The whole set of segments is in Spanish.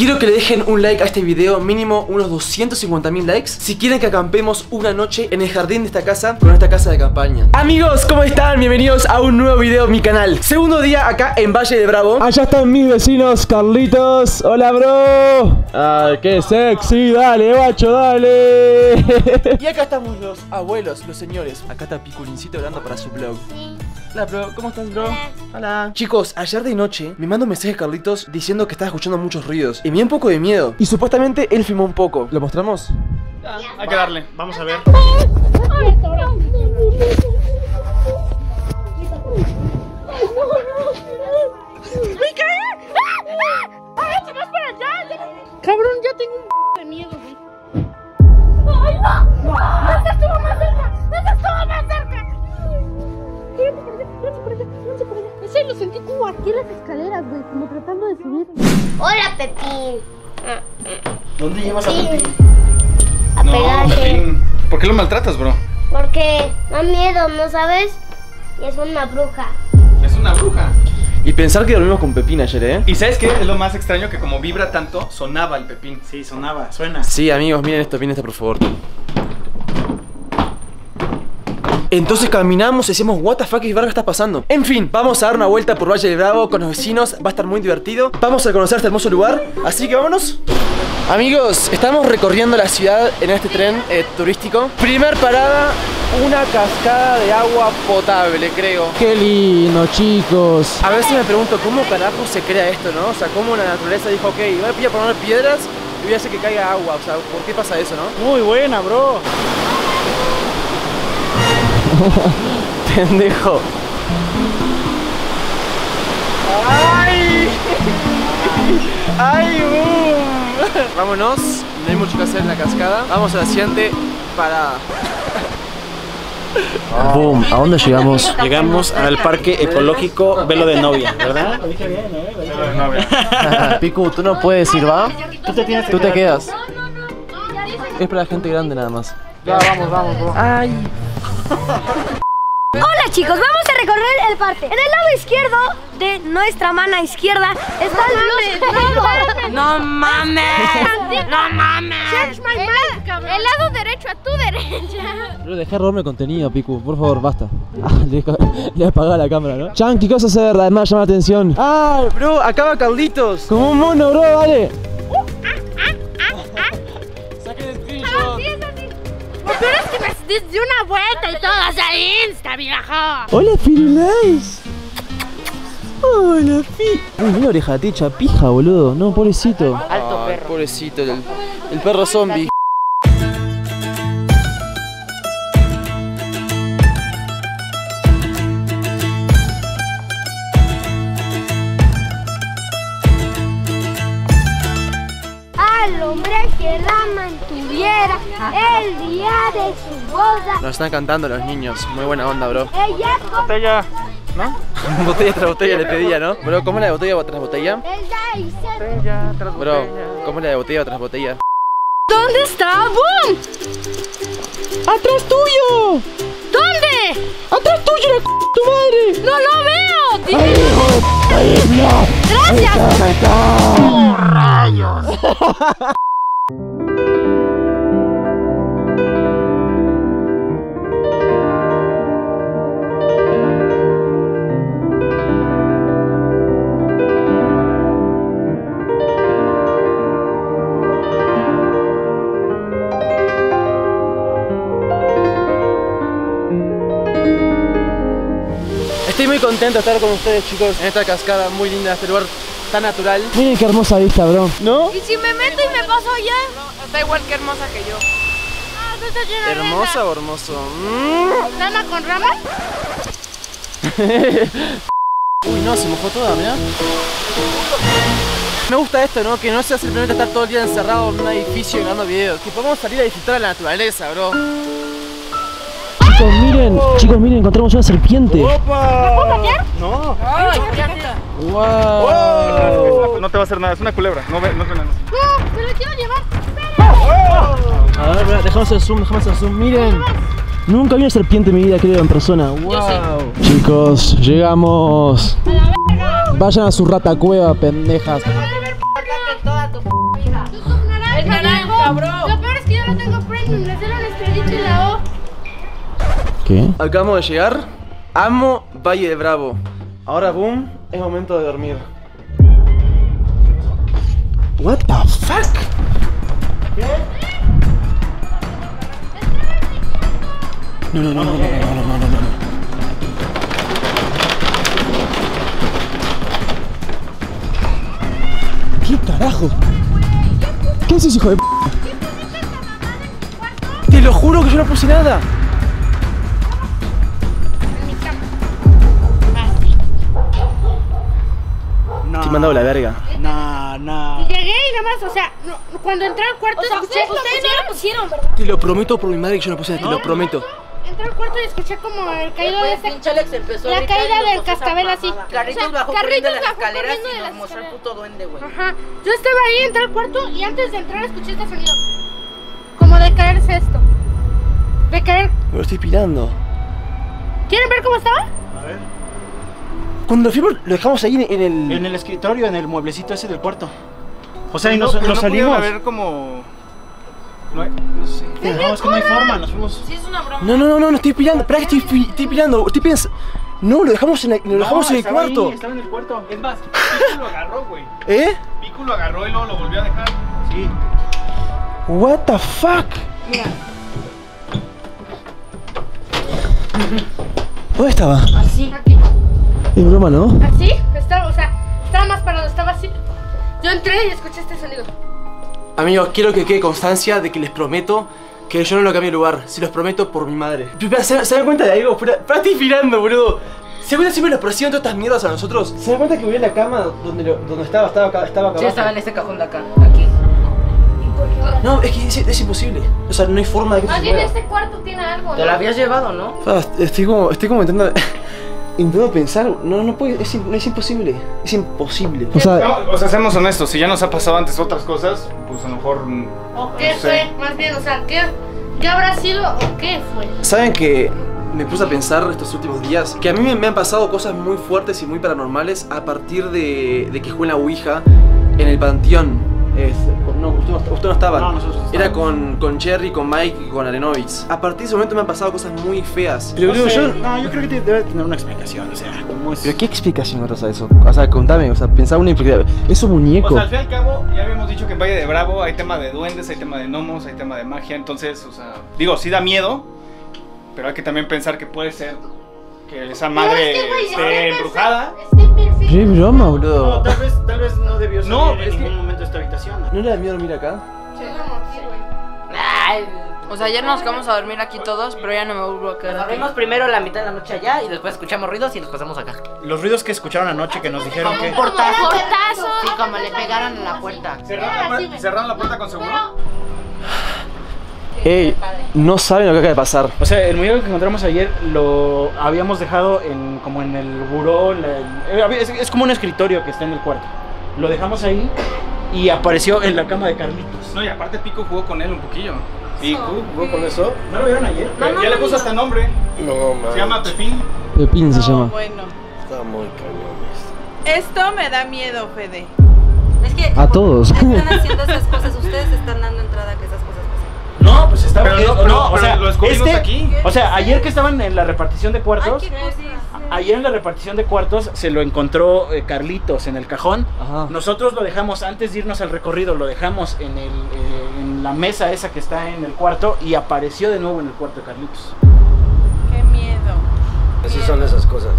Quiero que le dejen un like a este video, mínimo unos 250 mil likes, si quieren que acampemos una noche en el jardín de esta casa con esta casa de campaña. Amigos, ¿cómo están? Bienvenidos a un nuevo video en mi canal. Segundo día acá en Valle de Bravo. Allá están mis vecinos, Carlitos. Hola, bro. Ay, qué sexy. Dale, bacho, dale. Y acá estamos los abuelos, los señores. Acá está Piculincito hablando para su blog. Hola, bro. ¿Cómo estás, bro? Hola. Chicos, ayer de noche me mandó un mensaje Carlitos diciendo que estaba escuchando muchos ruidos. Y me dio un poco de miedo. Y supuestamente él filmó un poco. ¿Lo mostramos? Hay que darle, vamos a ver. ¡Me caí! ¡Ah! ¡Ah! ¡Se vas para allá! Cabrón, ya tengo un de miedo, lo sentí como aquí en las escaleras, güey, como tratando de subir. Hola, Pepín. ¿Dónde llevas a Sí. Pepín? A pegarte. Pepín. ¿Por qué lo maltratas, bro? Porque da miedo, ¿no sabes? Y es una bruja. Es una bruja. Y pensar que dormimos con Pepín ayer, ¿eh? ¿Y sabes qué? Es lo más extraño que como vibra tanto, sonaba el pepín. Sí, sonaba, suena. Sí, amigos, miren esto, miren esto, por favor. Entonces caminamos y decimos, what the fuck, ¿qué verga está pasando? En fin, vamos a dar una vuelta por Valle de Bravo con los vecinos, va a estar muy divertido. Vamos a conocer este hermoso lugar, así que vámonos. Amigos, estamos recorriendo la ciudad en este tren eh, turístico. Primer parada, una cascada de agua potable, creo. Qué lindo, chicos. A veces me pregunto cómo carajo se crea esto, ¿no? O sea, cómo la naturaleza dijo, ok, voy a poner piedras y voy a hacer que caiga agua. O sea, ¿por qué pasa eso, no? Muy buena, bro. Pendejo. ¡Ay! ¡Ay, boom! Vámonos, no hay mucho que hacer en la cascada. Vamos a la siguiente parada. Boom, ¿a dónde llegamos? Llegamos al parque ecológico Velo de Novia, ¿verdad? Piku, tú no puedes ir, ¿va? Tú te tienes que Tú te quedas. Es para la gente grande nada más. Ya, vamos, vamos, bro. ¡Ay! Hola, chicos. Vamos a recorrer el parque. En el lado izquierdo de nuestra mano izquierda están los... ¡No mames! ¡No mames! El, el lado derecho a tu derecha. Bro, deja de robarme contenido, Piku. Por favor, basta. Ah, le, le he apagado la cámara, ¿no? Chan, ¿qué cosa hacer? Además, llama la atención. ¡Ah! Bro, acaba Carlitos. Como un mono, bro, dale. Es que me di una vuelta y todo hacia Insta, viejo. Hola, Firulais. Hola, Fi. Uy, mira oreja techa, pija, boludo. No, pobrecito. Alto perro. Pobrecito, el, el perro zombie. Al hombre que la mantuviera el día de su. Nos están cantando los niños. Muy buena onda, bro. Botella, ¿no? botella tras botella le pedía, ¿no? Bro, ¿cómo es la de botella tras botella? ella y se... Botella tras Bro, ¿cómo es la de botella tras botella? ¿Dónde está? ¡Boom! ¡Atrás tuyo! ¿Dónde? ¡Atrás tuyo, la c tu madre! ¡No lo veo! ¡Gracias! Estoy muy contento de estar con ustedes, chicos, en esta cascada muy linda, este lugar tan natural. Miren qué hermosa vista, bro. ¿No? ¿Y si me meto y me paso allá? está igual que hermosa que yo. Ah, no está llena ¿Hermosa o hermoso? Mm. ¿Lana con ramas? Uy, no, se mojó toda, mirá. Me gusta esto, ¿no? Que no sea simplemente estar todo el día encerrado en un edificio grabando videos. Que podamos salir a disfrutar de la naturaleza, bro. Chicos, miren, chicos, miren, encontramos una serpiente. No. Wow. No te va a hacer nada, es una culebra. No ve, no ve nada. ¡No! ¡Se lo quiero llevar! A ver, dejamos el zoom, dejamos el zoom, miren. Nunca vi una serpiente en mi vida, creo, en persona. Wow. Chicos, llegamos. Vayan a su rata cueva, pendejas. YouTube naranja. Es naranja, viejo. Lo peor es que yo no tengo premium. ¿Qué? Acabamos de llegar. Amo Valle de Bravo. Ahora, boom, es momento de dormir. What the fuck? No, no, no, no, no, no, no, no, no, no. ¿Qué carajo? ¿Qué haces, hijo de p? Te lo juro que yo no puse nada. No. Te he mandado la verga. No, no. Y llegué y nada más, o sea, no, cuando entré al cuarto escuché. Ustedes no lo pusieron, ¿verdad? Te lo prometo por mi madre que yo no puse nada, te lo prometo. Entré al cuarto y escuché como el caído de empezó a La caída del cascabel así. mamada. Carlitos O sea, bajó corriendo las bajó escaleras corriendo de y las nos mostró el puto duende, güey. Ajá. Yo estaba ahí, entré al cuarto y antes de entrar escuché este sonido. Como de caerse esto. De caer. Me lo estoy pirando. ¿Quieren ver cómo estaba? A ver. Cuando lo fuimos, lo dejamos ahí en el. En el escritorio, en el mueblecito ese del cuarto. O sea, y No, nos, pero nos no salimos. haber como... No, hay- no sé. No, es que no hay forma, nos fuimos. Sí, es una broma. No, no, no, no, no estoy pirando. Espera, que estoy, estoy pirando. Estoy pensando. No, lo dejamos en, la- lo dejamos en el estaba ahí, cuarto. estaba en el cuarto. Es más, Pico lo agarró, güey. ¿Eh? Pico lo agarró y luego lo volvió a dejar. Sí. What the fuck? ¿Dónde estaba? Así. Aquí. Es broma, ¿no? Así. Estaba, o sea, estaba más parado, estaba así. Yo entré y escuché este sonido. Amigos, quiero que quede constancia de que les prometo que yo no lo cambié de lugar. Se los prometo por mi madre. ¿Se, se dan cuenta de algo? Espera, espera, estoy pirando, boludo. ¿Se dan cuenta siempre nos persiguen todas estas mierdas a nosotros? ¿Se dan cuenta que voy a la cama donde, lo- donde estaba? Estaba acá, estaba acá Sí, abajo? estaba en ese cajón de acá. Aquí. No, es que es, es imposible. O sea, no hay forma de que Más se bien mueva. este cuarto tiene algo. Te ¿no? la habías llevado, ¿no? Ah, Estoy como, estoy como intentando, intentando pensar. No, no puede, es, es imposible. Es imposible. O sea, No, o sea, seamos honestos, si ya nos ha pasado antes otras cosas, pues a lo mejor... ¿O qué no sé. fue? Más bien, o sea, ¿qué, ¿qué habrá sido o qué fue? ¿saben que me puse a pensar estos últimos días? Que a mí me, me han pasado cosas muy fuertes y muy paranormales a partir de, de que jugué en la Ouija en el panteón. Es- no, usted no, usted no estaba. No, nosotros Era estábamos. con, con Jerry, con Mike y con Arenovitz. A partir de ese momento me han pasado cosas muy feas. Pero, No, yo, no, yo creo que te- debe tener una explicación. O sea, ¿cómo es? ¿Pero qué explicación notas a eso? O sea, contame, o sea, pensaba una explicación. Eso muñeco. O sea, al fin y al cabo, ya habíamos dicho que en Valle de Bravo hay tema de duendes, hay tema de gnomos, hay tema de magia. Entonces, o sea, digo, sí da miedo, pero hay que también pensar que puede ser que esa madre No, es que, esté embrujada. Estoy perfecto. Qué broma, No, boludo. tal vez, tal vez no debió salir No, en es que- ningún momento de esta habitación. ¿No le da miedo dormir acá? Ay, O sea, ayer nos quedamos a dormir aquí todos, pero ya no me vuelvo a quedar. Dormimos primero la mitad de la noche allá y después escuchamos ruidos y nos pasamos acá. Los ruidos que escucharon anoche que nos dijeron que. portazo. Portazo. Sí, como le pegaron en la puerta. ¿Cerraron la, ¿Cerraron la puerta con seguro? Ey, no saben lo que acaba de pasar. O sea, el muñeco que encontramos ayer lo habíamos dejado en como en el buró. la- eh, es, es como un escritorio que está en el cuarto. Lo dejamos ahí y apareció en la cama de Carlitos. No, y aparte Pico jugó con él un poquillo. Pico jugó con eso? ¿No lo vieron ayer? Ya le puso hasta nombre. No, Se llama Pepín. Pepín se No, llama. bueno. Está muy cañón Esto me da miedo, Fede. Es que A todos. están haciendo esas cosas, ustedes están dando entrada a que esas cosas pasen. No, pues estaba Pero no, o pero sea, lo descubrimos este- aquí. O sea, ayer que estaban en la repartición de cuartos, Ay, qué cosas. Ayer en la repartición de cuartos se lo encontró eh, Carlitos en el cajón. Ajá. Nosotros lo dejamos antes de irnos al recorrido, lo dejamos en el eh, en la mesa esa que está en el cuarto y apareció de nuevo en el cuarto de Carlitos. Qué miedo. Así son esas cosas.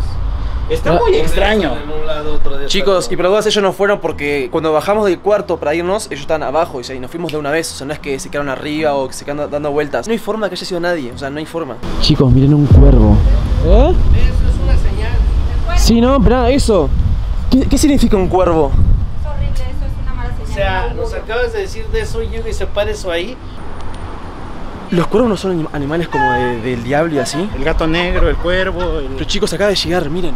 Está Ah, muy extraño. En un lado, otro día Chicos, y por las dudas ellos no fueron porque cuando bajamos del cuarto para irnos, ellos estaban abajo y, nos fuimos de una vez. O sea, no es que se quedaron arriba o que se quedan dando vueltas. No hay forma que haya sido nadie, o sea, no hay forma. Chicos, miren un cuervo. ¿Eh? Eso es una señal. Sí, no, pero eso. ¿Qué, qué significa un cuervo? Es horrible, eso es una mala señal. O sea, nos acabas de decir de eso y se para eso ahí. ¿Los cuervos no son anim- animales como de- del diablo y así? El gato negro, el cuervo, el- Pero chicos, acaba de llegar, miren.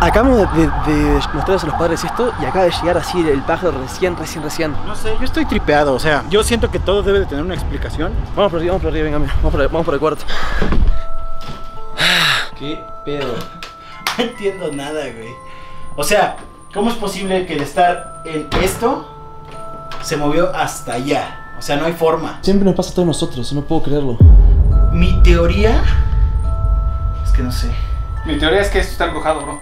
Acabamos de, de- de mostrarles a los padres esto y acaba de llegar así el pájaro recién, recién, recién. no sé, yo estoy tripeado, o sea, yo siento que todo debe de tener una explicación. Vamos por arriba, vamos por arriba, venga, mira, vamos por, vamos por el cuarto. ¿Qué pedo? No entiendo nada, güey. O sea, ¿cómo es posible que de estar en esto se movió hasta allá? O sea, no hay forma. Siempre nos pasa a todos nosotros, no puedo creerlo. Mi teoría es que no sé. Mi teoría es que esto está embrujado, bro.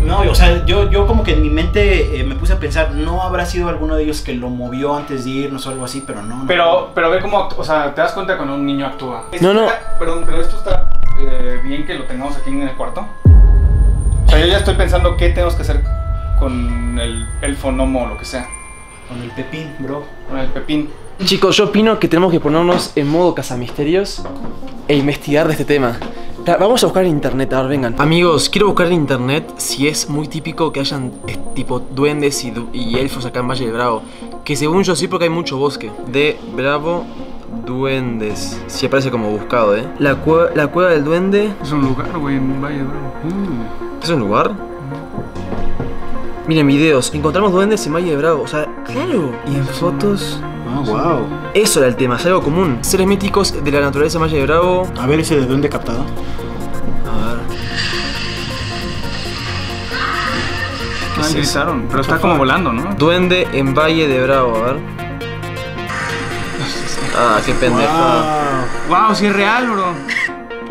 No, o sea, yo, yo como que en mi mente eh, me puse a pensar, no habrá sido alguno de ellos que lo movió antes de irnos o algo así, pero no. no. Pero, pero ve cómo, o sea, te das cuenta cuando un niño actúa. No, no. Está- Perdón, pero esto está eh, bien que lo tengamos aquí en el cuarto. O sea, yo ya estoy pensando qué tenemos que hacer con el elfo gnomo o lo que sea. Con el pepín, bro. Con el pepín. Chicos, yo opino que tenemos que ponernos en modo cazamisterios e investigar de este tema. Vamos a buscar en internet, a ver, vengan. Amigos, quiero buscar en internet si es muy típico que hayan eh, tipo duendes y, du- y elfos acá en Valle de Bravo. Que según yo sí, porque hay mucho bosque. De Bravo, duendes. Si aparece como buscado, ¿eh? La, cue- la cueva del duende. Es un lugar, güey, en Valle de Bravo. ¿Es un lugar? Miren videos, encontramos duendes en Valle de Bravo, o sea, claro. Y en fotos. Ah, wow. Eso era el tema, es algo común. Seres míticos de la naturaleza en Valle de Bravo. A ver ese de duende captado. A ver. ¿Qué Ah, es eso? gritaron, pero está como volando, ¿no? Duende en Valle de Bravo, a ver. Ah, qué pendeja. Wow, sí es real, bro.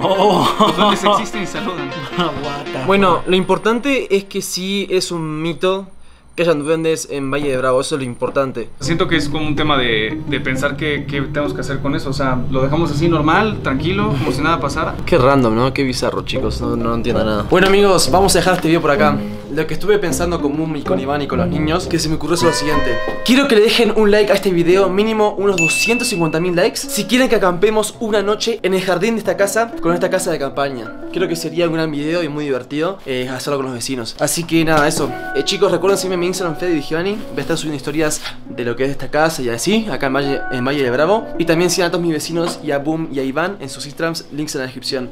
Oh. Los duendes existen y saludan. Bueno, lo importante es que sí es un mito que hayan duendes en Valle de Bravo, eso es lo importante. Siento que es como un tema de, de pensar qué, qué tenemos que hacer con eso. O sea, lo dejamos así normal, tranquilo, como si nada pasara. Qué random, ¿no? Qué bizarro, chicos. No, no entiendo nada. Bueno, amigos, vamos a dejar este video por acá. Lo que estuve pensando con Mumi, con Iván y con los niños, que se me ocurrió es lo siguiente. Quiero que le dejen un like a este video, mínimo unos 250 mil likes, si quieren que acampemos una noche en el jardín de esta casa, con esta casa de campaña. Creo que sería un gran video y muy divertido eh, hacerlo con los vecinos. Así que nada, eso. Eh, chicos, recuerden seguirme en mi Instagram, Fede Giovanni. Voy a estar subiendo historias de lo que es esta casa y así, acá en Valle, en Valle de Bravo. Y también sigan a todos mis vecinos y a Boom y a Iván en sus Instagrams, links en la descripción.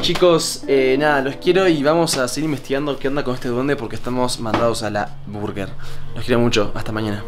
Chicos, eh, nada, los quiero y vamos a seguir investigando qué onda con este duende porque estamos mandados a la burger. Los quiero mucho, hasta mañana.